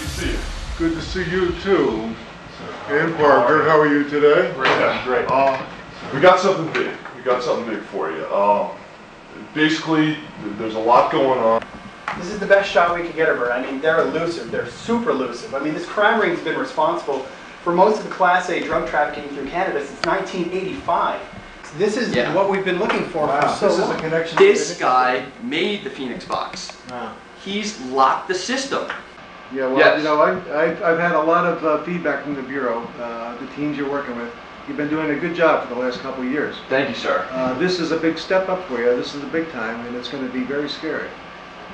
see you Good to see you too. And Parker, how are you today? Yeah, great. Uh, we got something big. We got something big for you. Um, basically, there's a lot going on. This is the best shot we could get of her. I mean, they're elusive. They're super elusive. I mean, this crime ring's been responsible for most of the Class A drug trafficking through Canada since 1985. This is Yeah. what we've been looking for Wow, for so this is a connection. This guy made the Phoenix box. Wow. He's locked the system. Yeah, well, Yes. you know, I, I, I've had a lot of uh, feedback from the Bureau, uh, the teams you're working with. You've been doing a good job for the last couple of years. Thank you, sir. Uh, this is a big step up for you. This is a big time, and it's going to be very scary.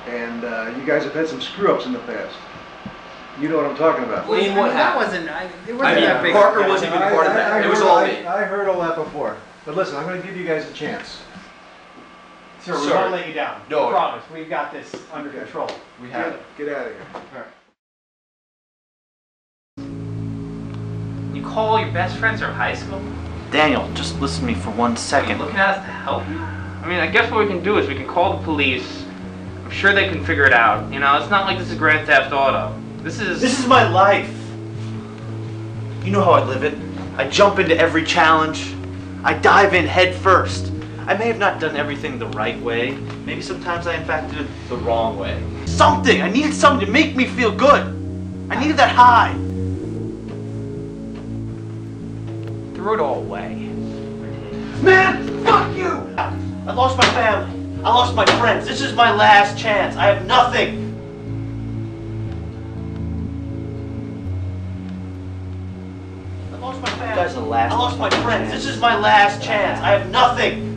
And uh, you guys have had some screw ups in the past. You know what I'm talking about. Well, Wayne, what that happened? wasn't. I, it wasn't I mean, that big. Parker wasn't even I- part of that. I It was heard- all I- me. I heard all that before. But listen, I'm going to give you guys a chance. Sir, we Sir. won't let you down. No. I promise. We've got this under control. We have it. Get, get out of here. You call your best friends from high school? Daniel, just listen to me for one second. Are you looking at us to help you? I mean, I guess what we can do is we can call the police. I'm sure they can figure it out. You know, it's not like this is Grand Theft Auto. This is. This is my life. You know how I live it. I jump into every challenge. I dive in head first. I may have not done everything the right way. Maybe sometimes I in fact did it the wrong way. Something! I needed something to make me feel good. I needed that high. Threw it all away. Man, fuck you! I lost my family. I lost my friends. This is my last chance. I have nothing. I lost my family. You guys are the last I lost my friends. chance. This is my last chance. I have nothing.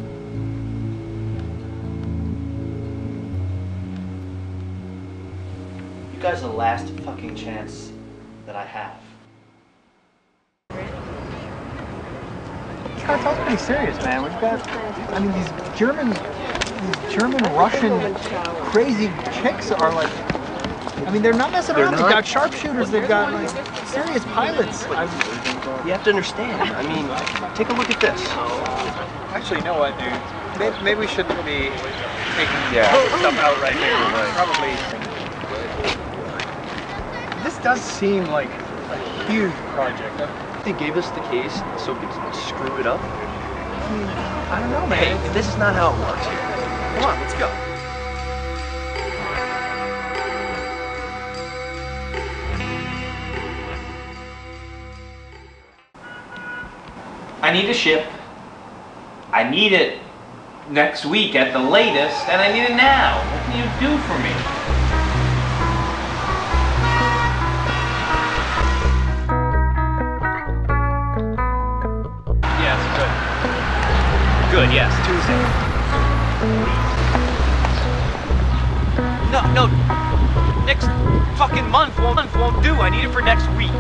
You guys are the last fucking chance that I have. This cartel's pretty serious, man. We've got, I mean, these German, these German, Russian, crazy chicks are like, I mean, they're not messing They're around. They've not? got sharpshooters. They've got like serious pilots. I, You have to understand. I mean, take a look at this. actually, you know what, dude? Maybe, maybe we shouldn't be taking Yeah. stuff out right here. Probably. This does seem like a huge project. They gave us the case so we could screw it up. I don't know, Hey, man. this is not how it works. Come on, let's go. I need a ship. I need it next week at the latest, and I need it now. What can you do for me? Good, yes, Tuesday. No, no. Next fucking month won't, month won't do. I need it for next week.